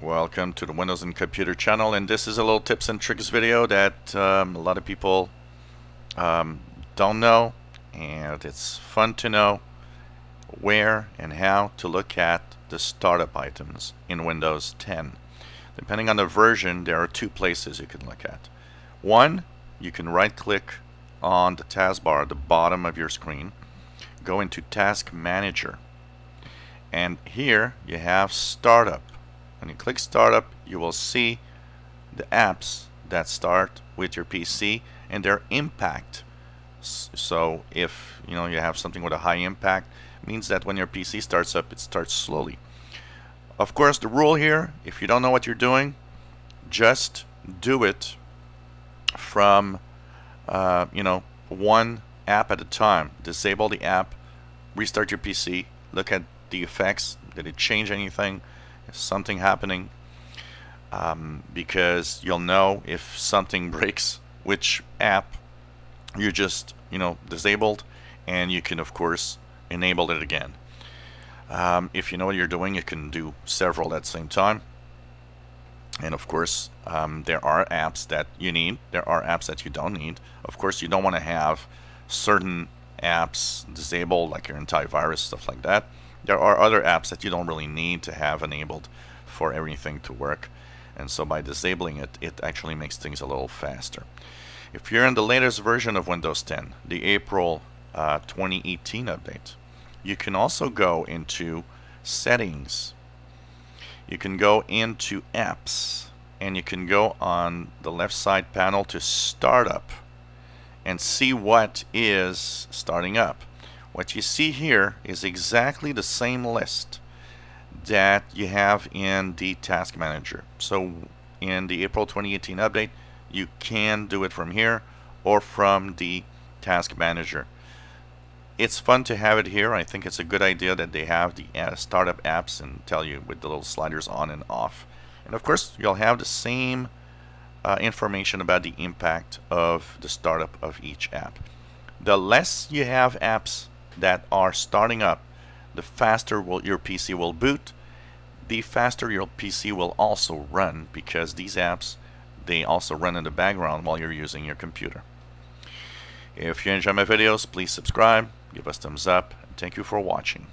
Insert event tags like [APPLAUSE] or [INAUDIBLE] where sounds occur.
Welcome to the Windows and Computer channel and this is a little tips and tricks video that um, a lot of people um, don't know and it's fun to know where and how to look at the startup items in Windows 10. Depending on the version there are two places you can look at. One, you can right click on the taskbar at the bottom of your screen go into Task Manager and here you have Startup when you click startup you will see the apps that start with your PC and their impact. So if you know you have something with a high impact means that when your PC starts up it starts slowly. Of course the rule here if you don't know what you're doing just do it from uh, you know one app at a time. Disable the app restart your PC look at the effects. Did it change anything something happening um, because you'll know if something [LAUGHS] breaks which app you just you know disabled and you can of course enable it again. Um, if you know what you're doing you can do several at the same time. And of course um, there are apps that you need. There are apps that you don't need. Of course you don't want to have certain apps disabled like your antivirus stuff like that there are other apps that you don't really need to have enabled for everything to work. And so by disabling it, it actually makes things a little faster. If you're in the latest version of Windows 10, the April uh, 2018 update, you can also go into settings. You can go into apps and you can go on the left side panel to startup and see what is starting up. What you see here is exactly the same list that you have in the Task Manager. So in the April 2018 update, you can do it from here or from the Task Manager. It's fun to have it here. I think it's a good idea that they have the uh, startup apps and tell you with the little sliders on and off. And of course, you'll have the same uh, information about the impact of the startup of each app. The less you have apps that are starting up, the faster will, your PC will boot, the faster your PC will also run because these apps, they also run in the background while you're using your computer. If you enjoy my videos, please subscribe, give us thumbs up, and thank you for watching.